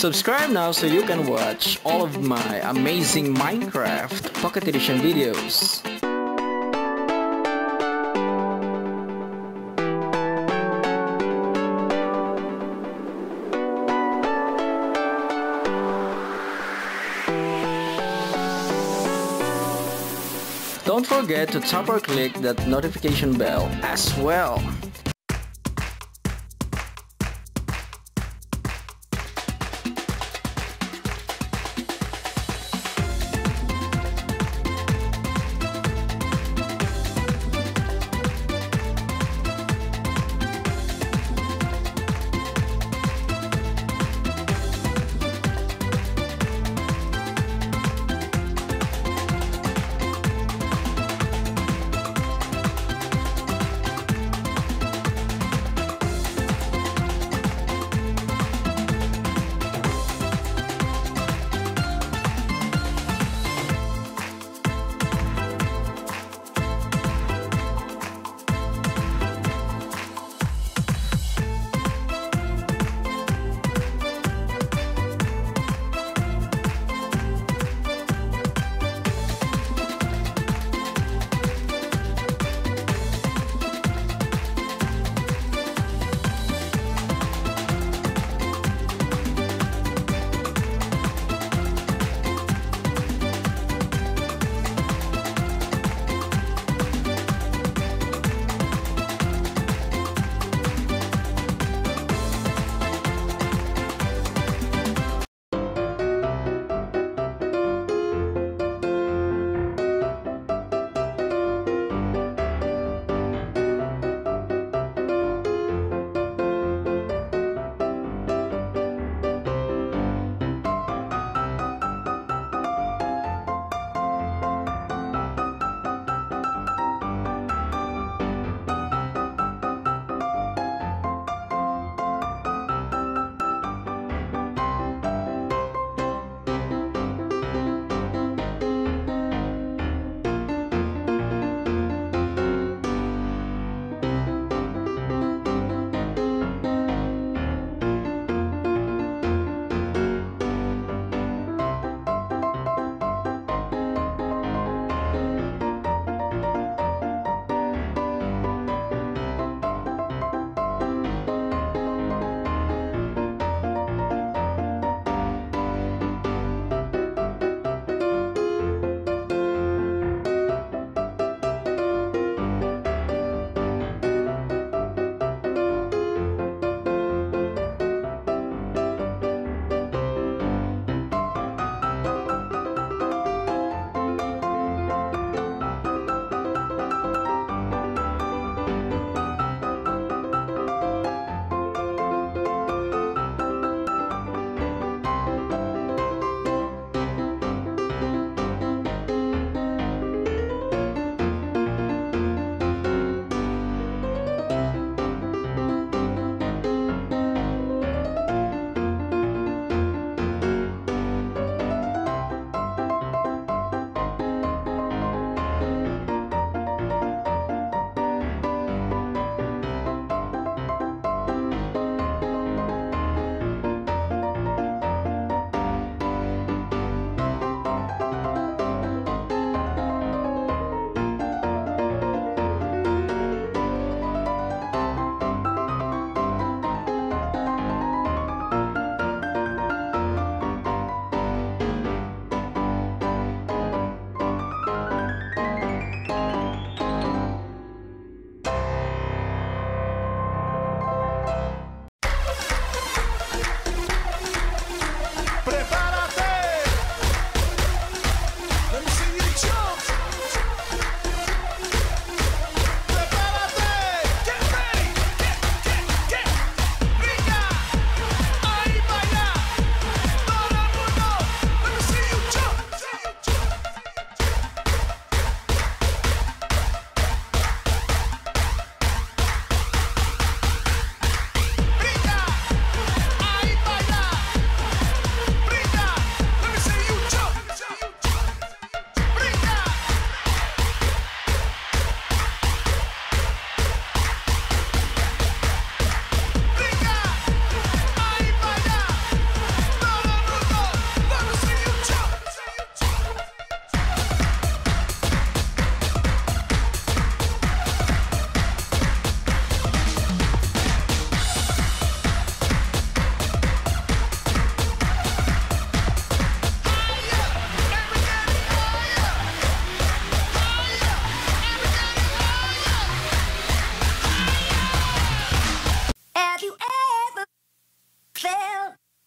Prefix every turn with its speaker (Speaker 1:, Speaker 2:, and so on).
Speaker 1: Subscribe now so you can watch all of my amazing Minecraft Pocket Edition videos. Don't forget to tap or click that notification bell as well.